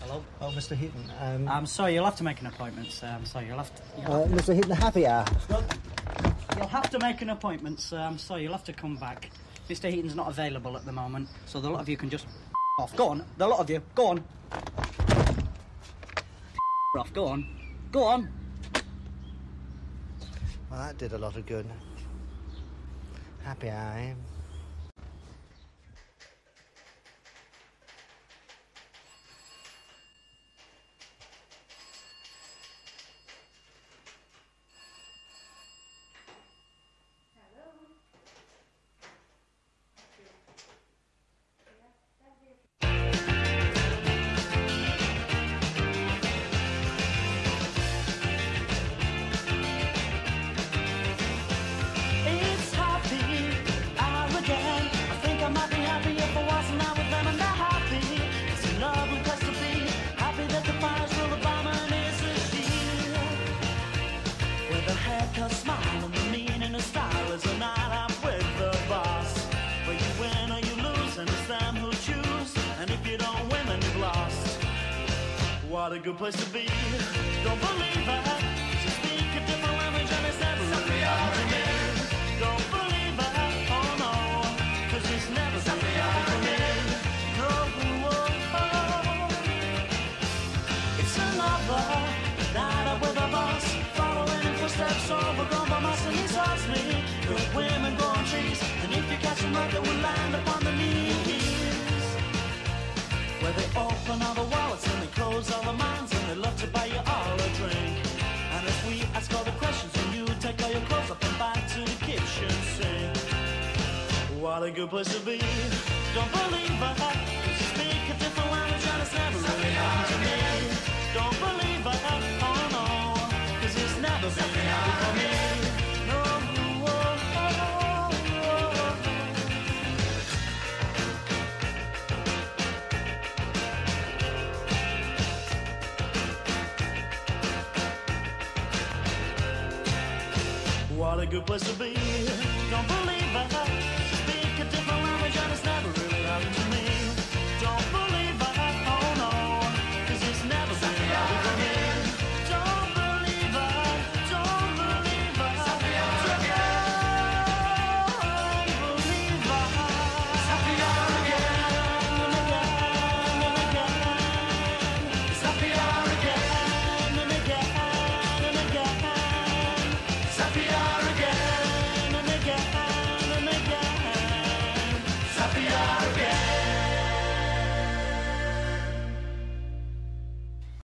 Hello? Oh, Mr. Heaton. Um, I'm sorry, you'll have to make an appointment, sir. I'm sorry, you'll have to. You'll, uh, Mr. Heaton, happy hour. you'll have to make an appointment, sir. I'm sorry, you'll have to come back. Mr. Heaton's not available at the moment, so the lot of you can just off. Go on, the lot of you, go on. off, go on. Go on. Well, that did a lot of good. Happy I eh? What a good place to be. Don't believe it. Open all the wallets and they close all the minds and they love to buy you all a drink. And if we ask all the questions and you take all your clothes up and back to the kitchen sink. What a good place to be. Don't believe. 'cause you speak a different language and it's never really happened to me. What a good place to be. Don't believe it.